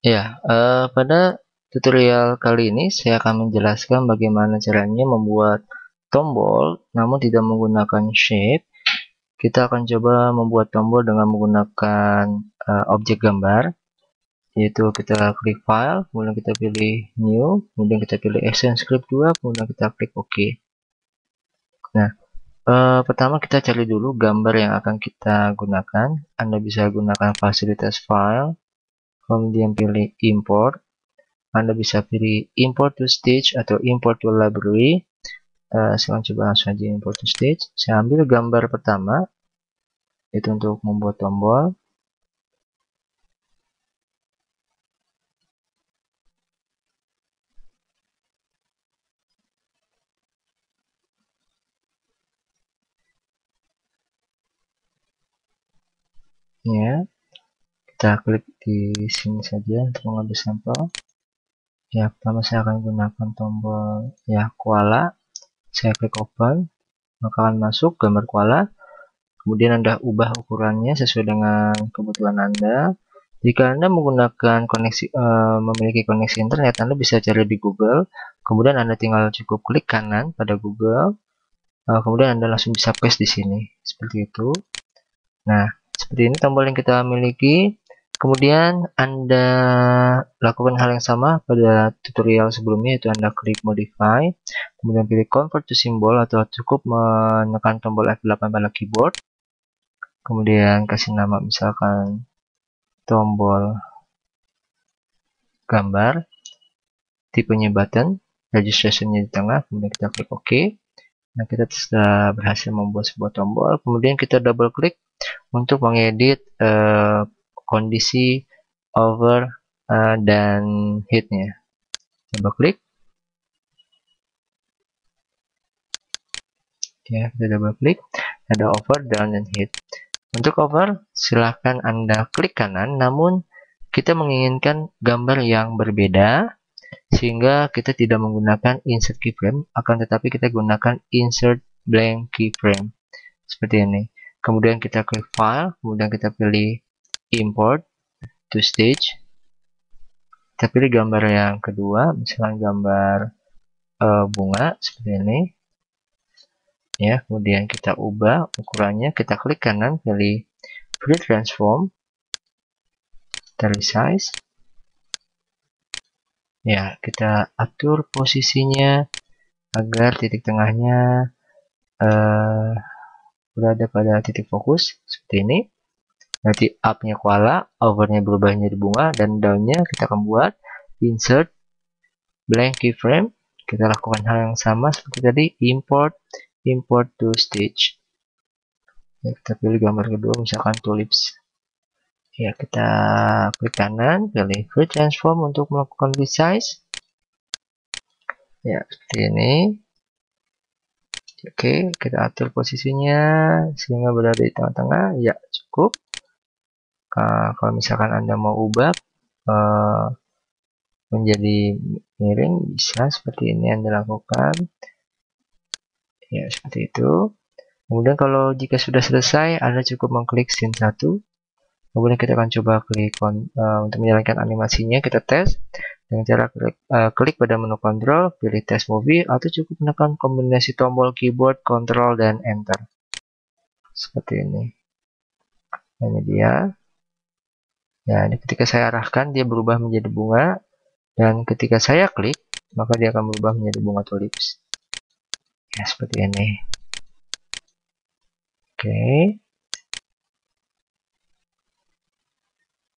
Ya, uh, pada tutorial kali ini saya akan menjelaskan bagaimana caranya membuat tombol namun tidak menggunakan shape. Kita akan coba membuat tombol dengan menggunakan uh, objek gambar yaitu kita klik file, kemudian kita pilih new, kemudian kita pilih script 2, kemudian kita klik OK. Nah, uh, pertama kita cari dulu gambar yang akan kita gunakan. Anda bisa gunakan fasilitas file kemudian pilih import. Anda bisa pilih import to stage atau import to library. Uh, saya coba langsung aja import to stage. Saya ambil gambar pertama. Itu untuk membuat tombol. Ya kita klik di sini saja untuk mengambil sampel. Ya pertama saya akan gunakan tombol ya koala. Saya klik open maka akan masuk gambar koala. Kemudian anda ubah ukurannya sesuai dengan kebutuhan anda. Jika anda menggunakan koneksi e, memiliki koneksi internet anda bisa cari di Google. Kemudian anda tinggal cukup klik kanan pada Google. E, kemudian anda langsung bisa paste di sini. Seperti itu. Nah seperti ini tombol yang kita miliki Kemudian Anda lakukan hal yang sama pada tutorial sebelumnya yaitu Anda klik modify, kemudian pilih convert to symbol atau cukup menekan tombol F8 pada keyboard. Kemudian kasih nama misalkan tombol gambar, tipenya button, registrationnya di tengah, kemudian kita klik OK. Nah, kita sudah berhasil membuat sebuah tombol. Kemudian kita double klik untuk mengedit uh, kondisi over uh, dan hitnya coba klik. Ya kita double klik. Ada over down dan hit untuk over silahkan anda klik kanan namun kita menginginkan gambar yang berbeda sehingga kita tidak menggunakan insert keyframe akan tetapi kita gunakan insert blank keyframe. Seperti ini. Kemudian kita klik file kemudian kita pilih import to stage. Kita pilih gambar yang kedua misalnya gambar uh, bunga seperti ini. Ya kemudian kita ubah ukurannya kita klik kanan pilih free transform kita resize. Ya kita atur posisinya agar titik tengahnya uh, berada pada titik fokus seperti ini nanti up-nya koala, over-nya berubah menjadi bunga, dan down-nya kita akan buat insert blank keyframe. Kita lakukan hal yang sama seperti tadi, import, import to stage. Ya, kita pilih gambar kedua, misalkan tulips. Ya, kita klik kanan, pilih free transform untuk melakukan resize. Ya, seperti ini. Oke, kita atur posisinya sehingga berada di tengah-tengah. Ya, cukup kalau misalkan anda mau ubah uh, menjadi miring bisa seperti ini anda lakukan. Ya seperti itu. Kemudian kalau jika sudah selesai anda cukup mengklik scene 1 kemudian kita akan coba klik uh, untuk menjalankan animasinya kita tes. Dengan cara klik, uh, klik pada menu kontrol pilih test movie atau cukup menekan kombinasi tombol keyboard kontrol dan enter. Seperti ini. Ini dia Ya, ketika saya arahkan dia berubah menjadi bunga dan ketika saya klik maka dia akan berubah menjadi bunga tulips. Ya, seperti ini. Oke.